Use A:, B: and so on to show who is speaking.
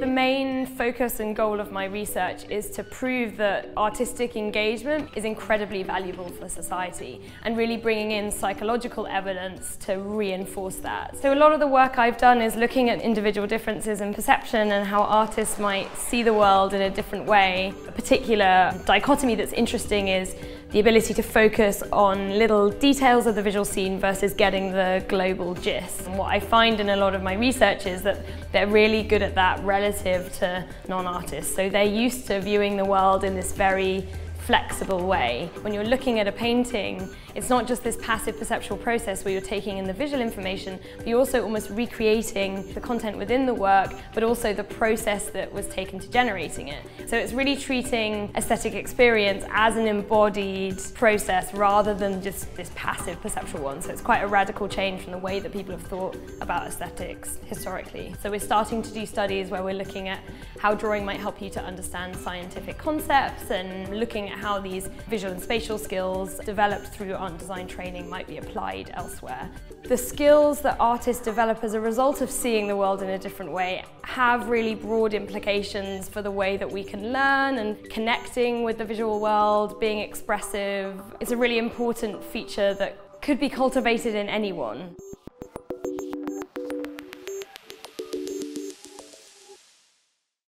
A: The main focus and goal of my research is to prove that artistic engagement is incredibly valuable for society and really bringing in psychological evidence to reinforce that. So a lot of the work I've done is looking at individual differences in perception and how artists might see the world in a different way. A particular dichotomy that's interesting is the ability to focus on little details of the visual scene versus getting the global gist. And what I find in a lot of my research is that they're really good at that relative to non-artists. So they're used to viewing the world in this very flexible way. When you're looking at a painting, it's not just this passive perceptual process where you're taking in the visual information, but you're also almost recreating the content within the work, but also the process that was taken to generating it. So it's really treating aesthetic experience as an embodied process rather than just this passive perceptual one. So it's quite a radical change from the way that people have thought about aesthetics historically. So we're starting to do studies where we're looking at how drawing might help you to understand scientific concepts and looking at how these visual and spatial skills developed through art design training might be applied elsewhere. The skills that artists develop as a result of seeing the world in a different way have really broad implications for the way that we can learn and connecting with the visual world, being expressive. It's a really important feature that could be cultivated in anyone.